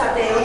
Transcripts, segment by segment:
saber.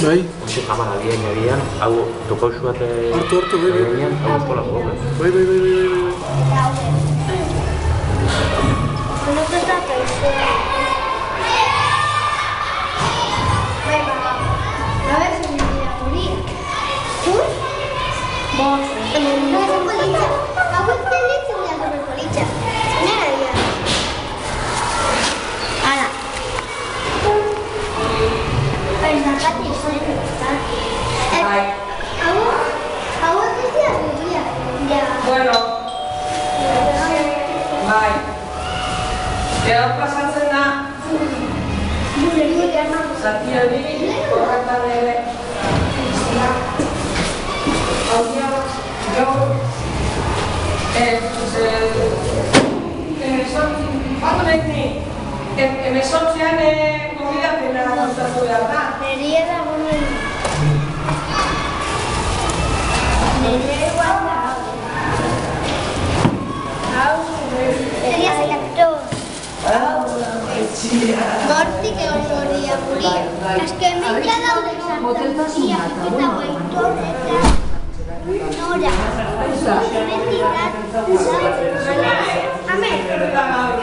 Bai, Hoxe kamara bien egian, hau tokauzu bat Hartu, hartu, bai, bai. hau eskola gobe. bai, bai, bai, bai, bai, bai. Siapa pasang senak? Satya Dewi, kata lelek. Aulia, jauh. Eh, Emerson, ¿cuándo comido que la cosa suya, ¿verdad? Gorti que os moría morir. Es que me he quedado de Moteltasuna eta Nora. Amen.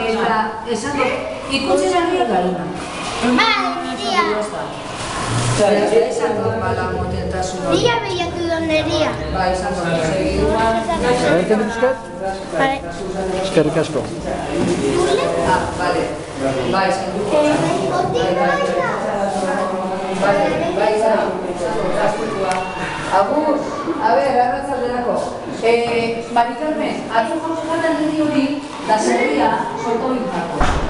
Eta, esan dut, ikusi zanio garuna. Vale, Nerea. Eta esan dut, bala moteltasuna. Nerea behiatu da Nerea. Ba, esan dut, duzkat? Vale. Eskerrik asko. Ah, bale. Ba, esan dut. Bai, bai, dut. Fantastikua. Agur, a ber, arratzalderako. Eh, Marikarmen, atzo jauzkaten diri hori, da zerria, sortu bintzako.